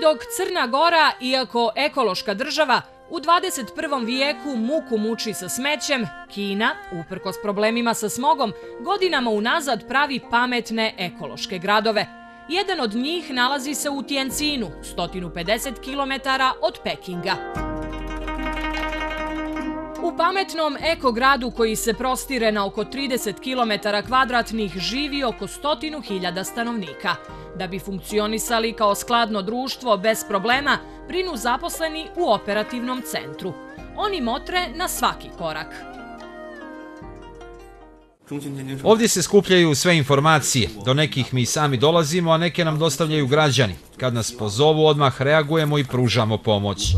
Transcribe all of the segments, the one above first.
Dok Crna Gora, iako ekološka država, u 21. vijeku muku muči sa smećem, Kina, uprkos problemima sa smogom, godinama unazad pravi pametne ekološke gradove. Jedan od njih nalazi se u Tijencinu, 150 km od Pekinga. U pametnom ekogradu koji se prostire na oko 30 km kvadratnih živi oko stotinu hiljada stanovnika. Da bi funkcionisali kao skladno društvo bez problema, brinu zaposleni u operativnom centru. Oni motre na svaki korak. Ovdje se skupljaju sve informacije. Do nekih mi sami dolazimo, a neke nam dostavljaju građani. Kad nas pozovu, odmah reagujemo i pružamo pomoć.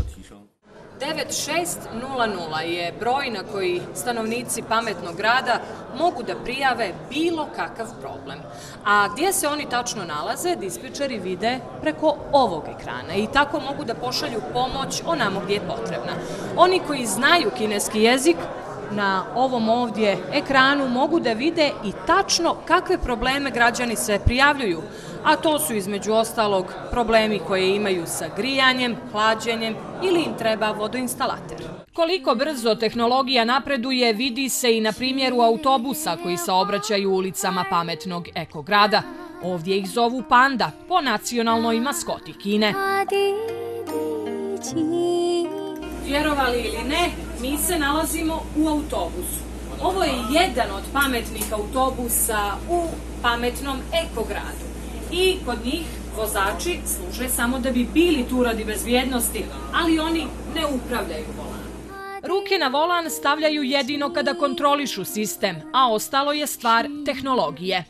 9600 je broj na koji stanovnici pametnog grada mogu da prijave bilo kakav problem. A gdje se oni tačno nalaze, dispečeri vide preko ovog ekrana i tako mogu da pošalju pomoć onamo gdje je potrebna. Oni koji znaju kineski jezik na ovom ovdje ekranu mogu da vide i tačno kakve probleme građani se prijavljuju, a to su između ostalog problemi koje imaju sa grijanjem, hlađenjem ili im treba vodoinstalater. Koliko brzo tehnologija napreduje vidi se i na primjeru autobusa koji se obraćaju ulicama pametnog ekograda. Ovdje ih zovu Panda, po nacionalnoj maskoti Kine. Vjerovali ili ne, mi se nalazimo u autobusu. Ovo je jedan od pametnih autobusa u pametnom ekogradu. I kod njih vozači služe samo da bi bili tu radi bezvjednosti, ali oni ne upravljaju volan. Ruke na volan stavljaju jedino kada kontrolišu sistem, a ostalo je stvar tehnologije.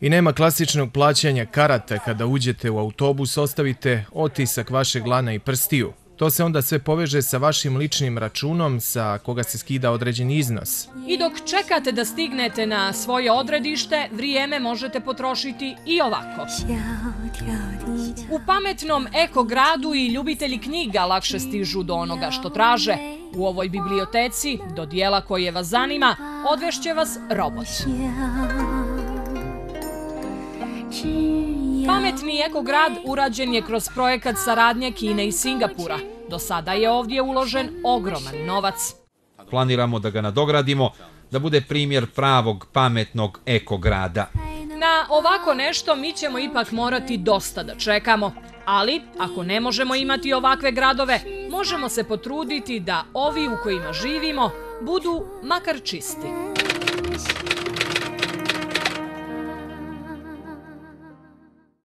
I nema klasičnog plaćanja karata kada uđete u autobus, ostavite otisak vašeg lana i prstiju. To se onda sve poveže sa vašim ličnim računom sa koga se skida određeni iznos. I dok čekate da stignete na svoje odredište, vrijeme možete potrošiti i ovako. U pametnom ekogradu i ljubitelji knjiga lakše stižu do onoga što traže. U ovoj biblioteci, do dijela koje vas zanima, odvešće vas robot. Pametni ekograd urađen je kroz projekat saradnje Kine i Singapura. Do sada je ovdje uložen ogroman novac. Planiramo da ga nadogradimo, da bude primjer pravog pametnog ekograda. Na ovako nešto mi ćemo ipak morati dosta da čekamo. Ali, ako ne možemo imati ovakve gradove, možemo se potruditi da ovi u kojima živimo budu makar čisti.